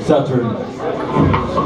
Saturn.